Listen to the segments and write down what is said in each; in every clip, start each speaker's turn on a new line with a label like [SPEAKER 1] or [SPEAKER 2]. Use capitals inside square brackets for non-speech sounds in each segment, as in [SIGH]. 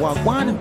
[SPEAKER 1] Wagwan.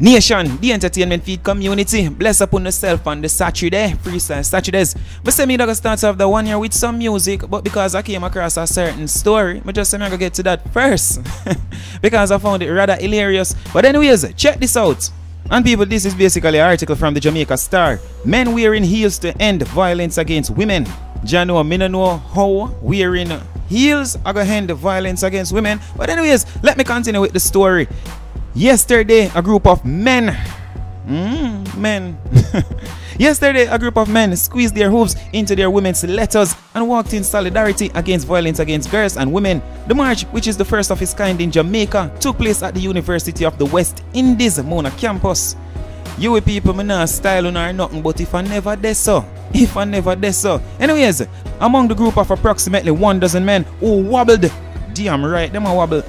[SPEAKER 1] Nation, the entertainment feed community. Bless upon yourself on the Saturday, freestyle Saturdays. But say me gonna start off the one year with some music, but because I came across a certain story, but just say me gonna get to that first. [LAUGHS] because I found it rather hilarious. But anyways, check this out. And people, this is basically an article from the Jamaica Star. Men wearing heels to end violence against women. Jano, me no how wearing heels are gonna end the violence against women. But anyways, let me continue with the story. Yesterday, a group of men, mm, men, [LAUGHS] yesterday, a group of men squeezed their hooves into their women's letters and walked in solidarity against violence against girls and women. The march, which is the first of its kind in Jamaica, took place at the University of the West Indies, Mona campus. You people, me not style or nothing, but if I never did so, if I never did so. Anyways, among the group of approximately one dozen men who wobbled, damn right, them a wobble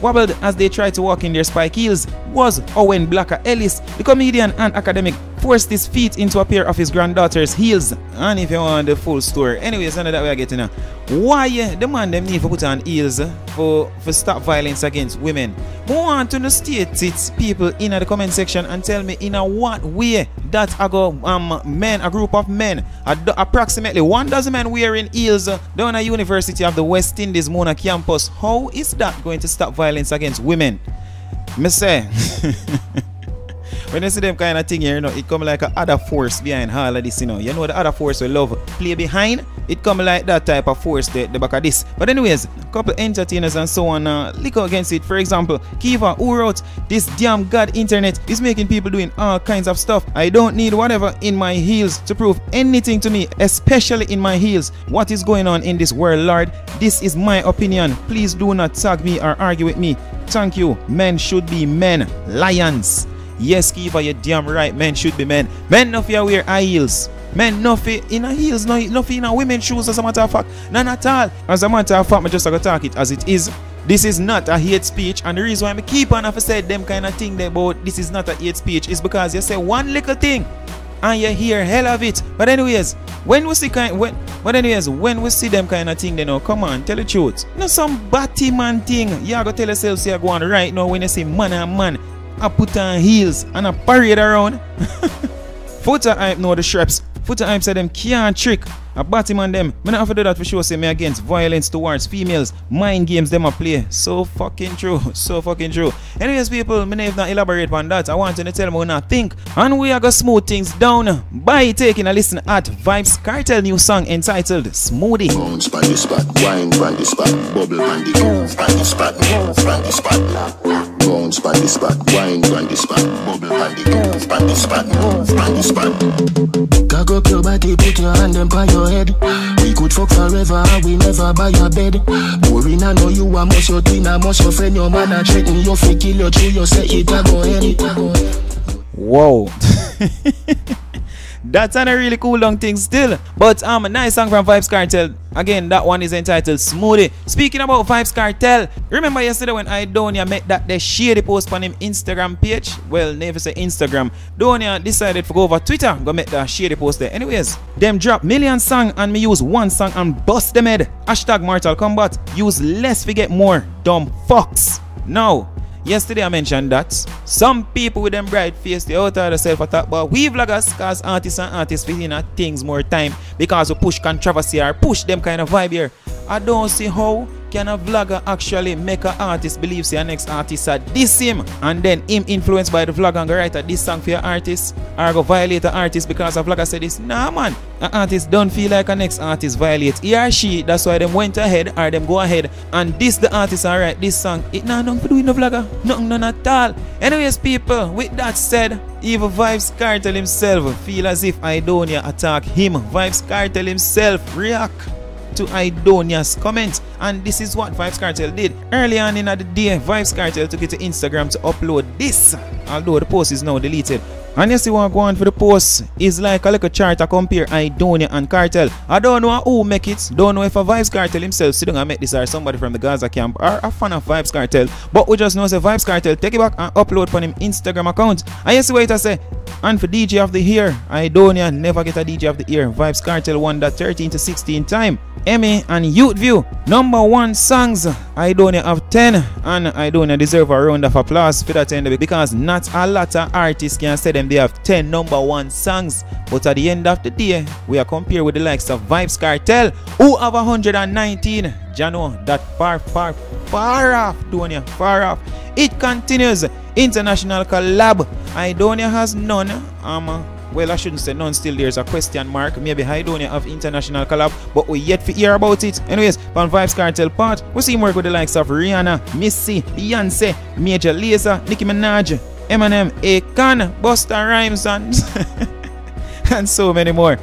[SPEAKER 1] wobbled as they tried to walk in their spike heels was Owen Blakka Ellis, the comedian and academic forced his feet into a pair of his granddaughter's heels. And if you want the full story, anyways, know that we are getting now. Why the man them need to put on heels for, for stop violence against women? We want to state it, people in the comment section and tell me in a what way that I go um men, a group of men, approximately one dozen men wearing heels down at University of the West Indies Mona campus. How is that going to stop violence against women? Me say [LAUGHS] when you see them kind of thing here, you know, it come like a other force behind all of this, you know. You know the other force we love play behind, it come like that type of force the, the back of this. But anyways, a couple entertainers and so on uh, lick against it. For example, Kiva who wrote this damn god internet is making people doing all kinds of stuff. I don't need whatever in my heels to prove anything to me, especially in my heels. What is going on in this world, Lord? This is my opinion. Please do not tag me or argue with me. Thank you. Men should be men. Lions. Yes, Kiva, you're damn right. Men should be men. Men no fear wear high heels. Men no fear in a heels, no, no fear in a women's shoes as a matter of fact. None at all. As a matter of fact, I just to talk it as it is. This is not a hate speech, and the reason why I keep on have said them kind of thing about this is not a hate speech is because you say one little thing and you hear hell of it. But anyways, when we see kind when but anyways, when we see them kind of thing, they know, come on, tell the truth. No some batty man thing. You gotta tell yourself you're going right now when you see man and man I put on heels and I parade around. [LAUGHS] Foota hype know the shreps. Foota hype said them can't trick. A him on them. Me not have to do that for sure say me against violence towards females. Mind games them a play. So fucking true. [LAUGHS] So fucking true. Anyways people, me not elaborate on that. I want you to tell me what I think. And we are gonna smooth things down by taking a listen at Vybz Kartel new song entitled Smoothie.
[SPEAKER 2] Bounce by the spot, wine by the spot, bubble on the groove by the spot, move by the spot. Bounce by the spot, wine by the spot, bubble on the groove by the spot, move by the spot. Cock up your body, put your hand on your head. We could fuck forever, we never buy a bed. Boring, I know you are much your twin, I much your friend, your man, I threaten you, fake kill your true, you say it, I go ahead.
[SPEAKER 1] Whoa. [LAUGHS] That's a really cool long thing still. But um, a nice song from Vybz Kartel. Again, that one is entitled Smoothie. Speaking about Vybz Kartel, remember yesterday when Aidonia met that they share the post on him Instagram page? Well, never say Instagram. Donia decided to go over Twitter, go make that share the post there. Anyways, them drop million song and me use one song and bust them head. Hashtag Mortal Kombat. Use less, forget more. Dumb fucks. Now, Yesterday I mentioned that some people with them bright face they out of the self attack but we vloggers cause artists and artists fit in things more time because we push controversy or push them kind of vibe here. I don't see how can a vlogger actually make an artist believe say a next artist are this him? And then him influenced by the vlogger and go write this song for your artist? Or go violate an artist because a vlogger said this? Nah man. An artist don't feel like a next artist violate he or she. That's why them went ahead or them go ahead and this the artist alright this song. It nah nothing to do with the vlogger. Nothing none at all. Anyways people with that said even Vybz Kartel himself feel as if Aidonia attack him. Vybz Kartel himself react to Aidonia's comment. And this is what Vybz Kartel did. Early on in the day, Vybz Kartel took it to Instagram to upload this. Although the post is now deleted. And you see what go on for the post is like a little chart to compare Aidonia and Kartel. I don't know who make it. Don't know if a Vybz Kartel himself sitting and make this or somebody from the Gaza camp or a fan of Vybz Kartel. But we just know say Vybz Kartel take it back and upload on him Instagram account. And you see what I say. And for DJ of the year, Aidonia never get a DJ of the year. Vybz Kartel won that 13 to 16 time. Emmy and Youth View number one songs Aidonia have 10 and Aidonia deserve a round of applause for that end because not a lot of artists can say them they have 10 number one songs. But at the end of the day we are compared with the likes of Vybz Kartel who have 119 Jano that far far far off Donia far off. It continues. International collab. Aidonia has none. Um well, I shouldn't say none still. There's a question mark. Maybe Aidonia have international collab, but we yet to hear about it. Anyways, on Vybz Kartel part, we see work with the likes of Rihanna, Missy, Beyonce, Major Lazer, Nicki Minaj, Eminem, Akon, Busta Rhymes, and, [LAUGHS] and so many more.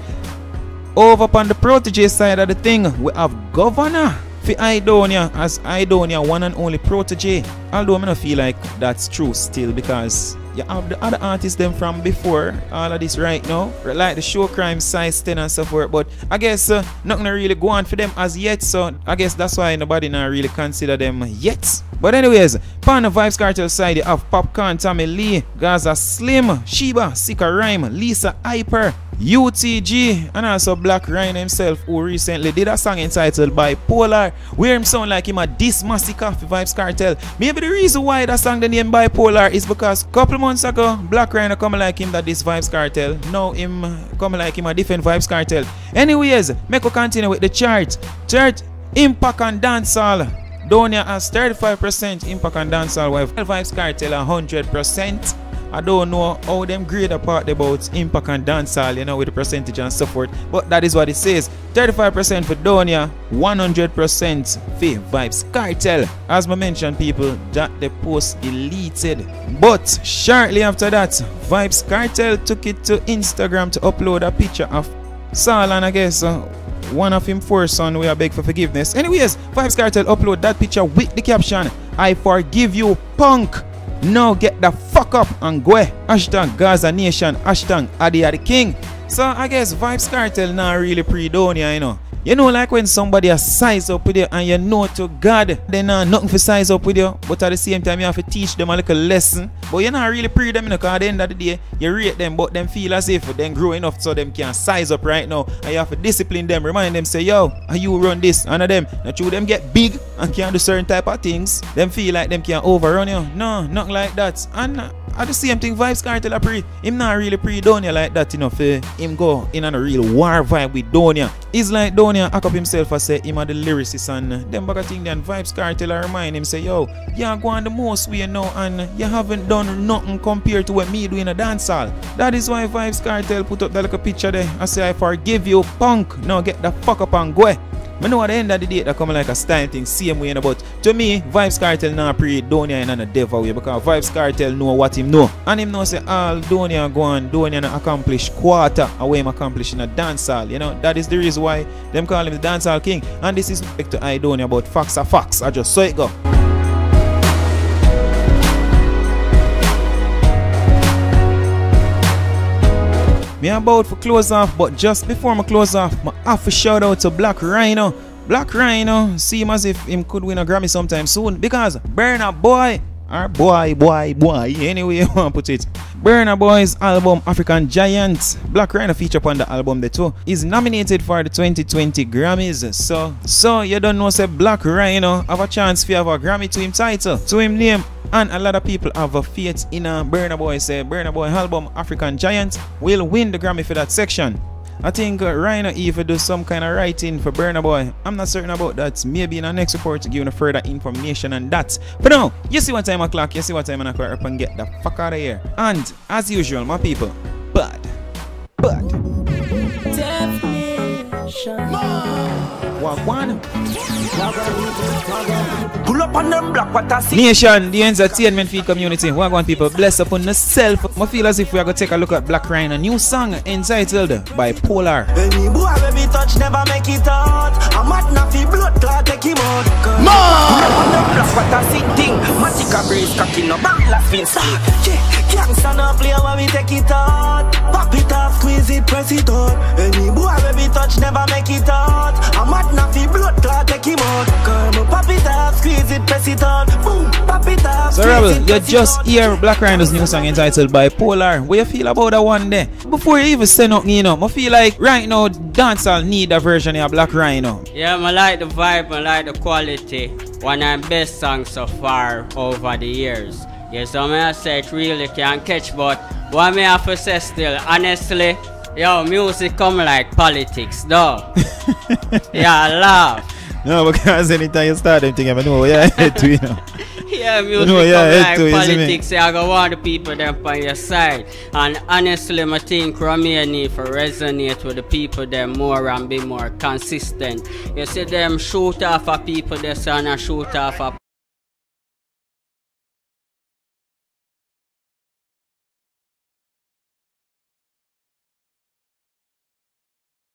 [SPEAKER 1] Over on the protege side of the thing, we have Govana for Aidonia as Aidonia one and only protege. Although I don't feel like that's true still because you have the other artists them from before all of this right now. Like the show crime size 10 and so forth. But i guess uh, nothing really go on for them as yet so i guess that's why nobody not really consider them yet. But anyways pan the Vybz Kartel side you have Popcaan tommy lee gaza slim sheba sika rhyme lisa hyper UTG and also Blak Ryno himself who recently did a song entitled Bipolar where him sound like him a diss massacre for Vybz Kartel. Maybe the reason why that song the name Bipolar is because couple months ago Blak Ryno come like him that this Vybz Kartel. Now him come like him a different Vybz Kartel. Anyways, make we continue with the chart. Chart Impact and Dancehall. Donia has 35% Impact and Dancehall while Vybz Kartel 100%. I don't know how them grade apart about impact and dancehall, you know, with the percentage and so forth. But that is what it says. 35% for Donia, 100% for Vybz Kartel. As I mentioned, people, that the post deleted. But shortly after that, Vybz Kartel took it to Instagram to upload a picture of Saul and I guess uh, one of him four son we are beg for forgiveness. Anyways, Vybz Kartel upload that picture with the caption, I forgive you, punk. Now get the fuck up and go. Hashtag Gaza Nation. Hashtag Adi the King. So I guess Vybz Kartel not really pre-Donia, you know. You know, like when somebody has size up with you and you know to God, they not nothing for size up with you, but at the same time, you have to teach them a little lesson. But you're not really pre them, you know, because at the end of the day, you rate them, but them feel as if they grow enough so them can size up right now. And you have to discipline them, remind them, say, yo, you run this? And of them, not you them get big and can do certain type of things. Them feel like them can overrun you. No, nothing like that. And at the same thing, Vybz Kartel a pre. Him not really pre Donia like that, you know, for him go in on a real war vibe with Donia. He's like Donia hack up himself and say him are the lyricist and them bugger thing then Vybz Kartel I remind him say, yo, you are going the most way now and you haven't done nothing compared to what me do in a dancehall. That is why Vybz Kartel put up that little picture there and say I forgive you punk. Now get the fuck up and go. I know at the end of the day that come like a style thing, same way, but to me, Vybz Kartel not pre Donia in a devil way because Vybz Kartel know what him know. And him know say all Donia go on, Donia accomplish quarter away him accomplish in a dancehall. You know, that is the reason why them call him the dancehall king. And this is back to Aidonia about facts are facts. I just saw it go. Me about for close off, but just before me close off, I have to shout out to Blak Ryno. Blak Ryno seem as if him could win a Grammy sometime soon because Burna Boy, or boy, boy, boy, anyway you [LAUGHS] want to put it. Burna Boy's album African Giant, Blak Ryno feature upon the album the two, is nominated for the 2020 Grammys. So, so you don't know say Blak Ryno have a chance to have a Grammy to him title, to him name and a lot of people have a faith in a Burna Boy say Burna Boy album African Giant will win the Grammy for that section. I think uh, Ryno even do some kind of writing for Burna Boy. I'm not certain about that. Maybe in the next report to give you further information on that. But now, you see what time o'clock, you see what time I clock up and get the fuck out of here. And as usual, my people, bad, bad. Nation, the entertainment feed community. What on people bless upon yourself. I feel as if we are gonna take a look at Blak Ryno, a new song entitled Bipolar. Any boy baby touch never make it out. I'm mad naffy blood clot take him out. Ma! Up black what I see. Matica brace cocky no back last fin Yeah, gangsta no play when we take it out. Pop it off, squeeze it, press it out. Any boy baby touch never make it out. I'm mad naffy blood clot take him out. Come pop it off, squeeze it, press it on. Boom, pop it off. So Rebel, you just hear Blak Ryno's new song entitled Bipolar. What you feel about that one there? Before you even say nothing, you know, I feel like right now dancehall need a version of Blak Ryno.
[SPEAKER 3] Yeah, I like the vibe, I like the quality. One of the best songs so far over the years. Yeah, so I say it really can catch, but what me have to say still, honestly, yo, music come like politics, though. [LAUGHS] yeah, I laugh.
[SPEAKER 1] No, because anytime you start them thing, I know yeah, to you know. [LAUGHS]
[SPEAKER 3] yeah, music no, yeah, like too, politics. I go want the people them on your side. And honestly, I think Romeo need to resonate with the people them more and be more consistent. You see them shoot off of people this and shoot off of